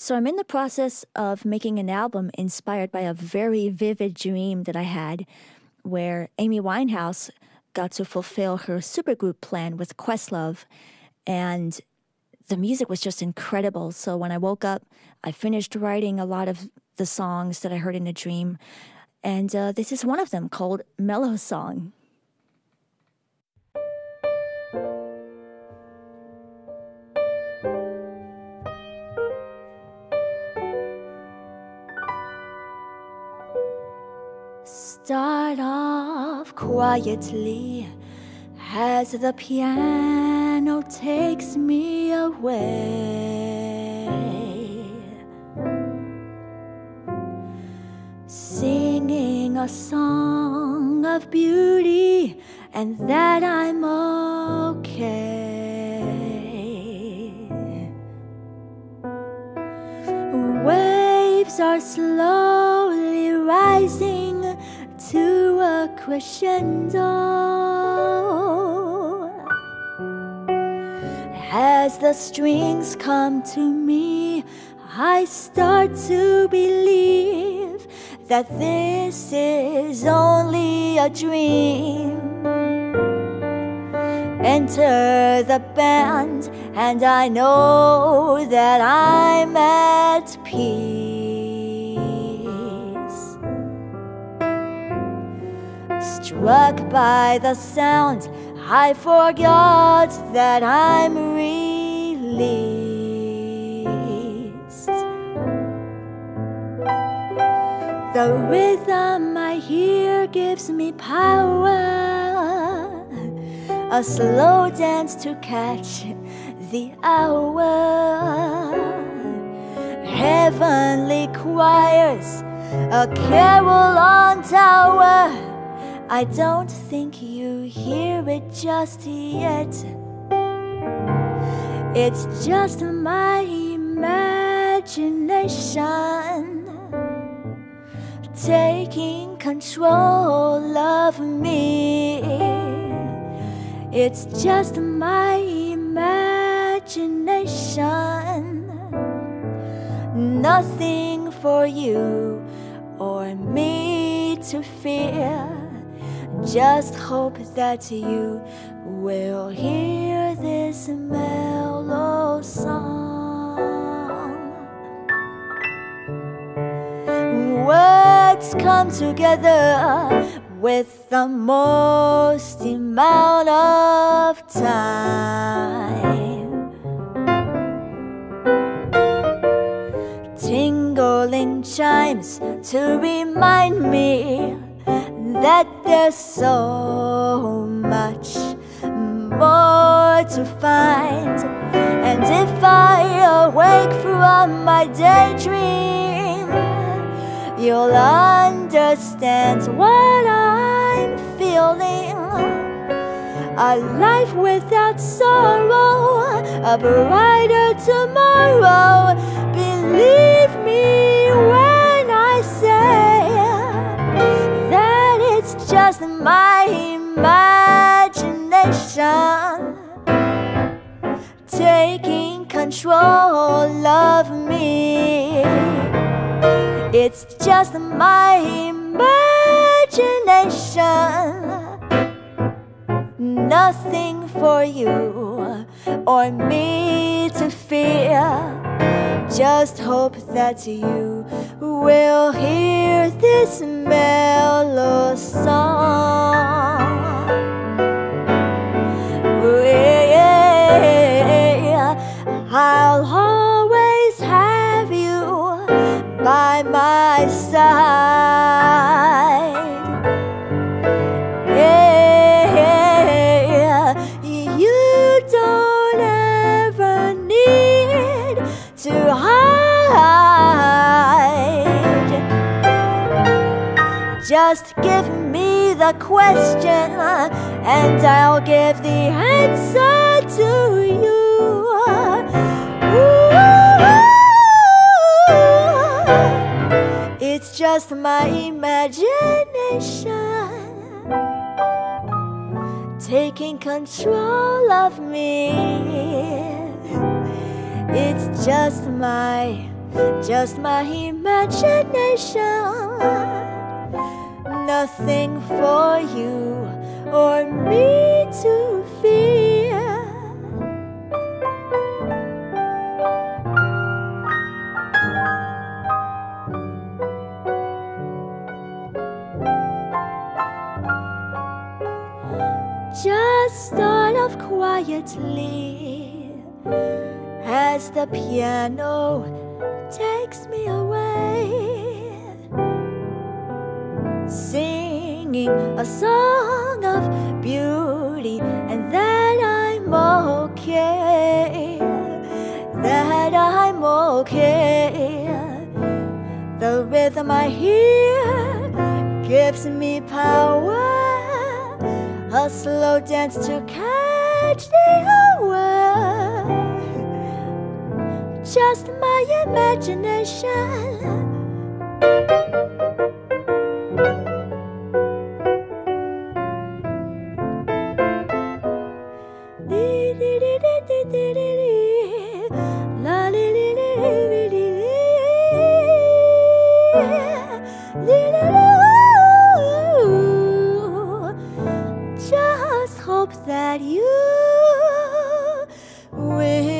So I'm in the process of making an album inspired by a very vivid dream that I had where Amy Winehouse got to fulfill her supergroup plan with Questlove and the music was just incredible. So when I woke up, I finished writing a lot of the songs that I heard in the dream. And uh, this is one of them called Mellow Song. Start off quietly as the piano takes me away. Singing a song of beauty, and that I'm okay. Waves are slowly rising as the strings come to me I start to believe that this is only a dream. Enter the band and I know that I'm at peace Struck by the sound, I forgot that I'm released. The rhythm I hear gives me power, a slow dance to catch the hour. Heavenly choirs, a carol on tower. I don't think you hear it just yet. It's just my imagination taking control of me. It's just my imagination. Nothing for you or me to fear. Just hope that you will hear this mellow song. Words come together with the most amount of time. Tingling chimes to remind me that there's so much more to find. And if I awake from my daydream, you'll understand what I'm feeling. A life without sorrow, a brighter tomorrow. Believe of me. It's just my imagination, nothing for you or me to fear. Just hope that you will hear this mellow song. Just give me the question and I'll give the answer to you. Ooh, it's just my imagination taking control of me. It's just my just my imagination. Nothing for you or me to fear. Just start off quietly as the piano takes me away, singing a song of beauty, and that I'm okay, that I'm okay. The rhythm I hear gives me power, a slow dance to catch the hour just my imagination. Just hope that you will